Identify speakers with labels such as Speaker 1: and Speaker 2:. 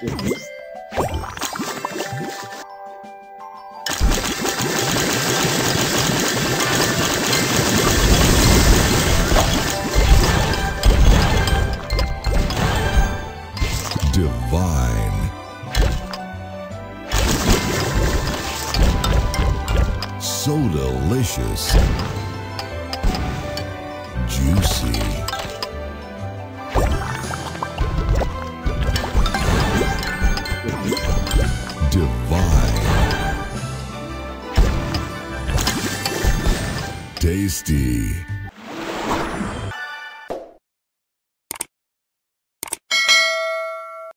Speaker 1: Divine. So delicious. Juicy. Divine. Tasty.